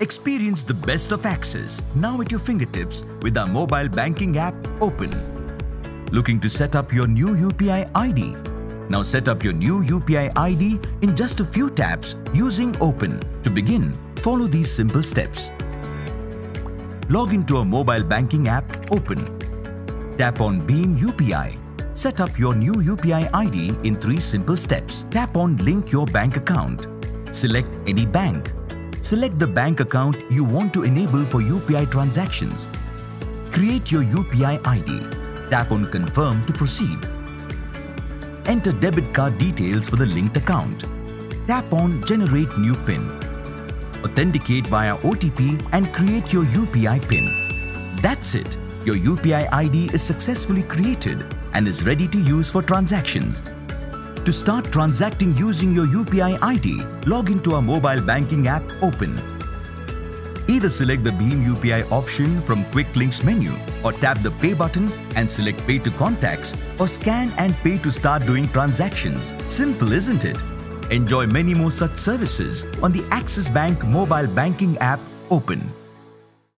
Experience the best of Axis now at your fingertips with our mobile banking app Open. Looking to set up your new UPI ID? Now set up your new UPI ID in just a few taps using Open. To begin, follow these simple steps. Log into a mobile banking app Open. Tap on BHIM UPI. Set up your new UPI ID in three simple steps. Tap on Link your bank account. Select any bank Select the bank account you want to enable for UPI transactions. Create your UPI ID. Tap on Confirm to proceed. Enter debit card details for the linked account. Tap on Generate New PIN. Authenticate via OTP and create your UPI PIN. That's it. Your UPI ID is successfully created and is ready to use for transactions. To start transacting using your UPI ID, log into our mobile banking app Open. Either select the BHIM UPI option from Quick Links menu or tap the Pay button and select Pay to Contacts or scan and pay to start doing transactions. Simple, isn't it? Enjoy many more such services on the Axis Bank mobile banking app Open.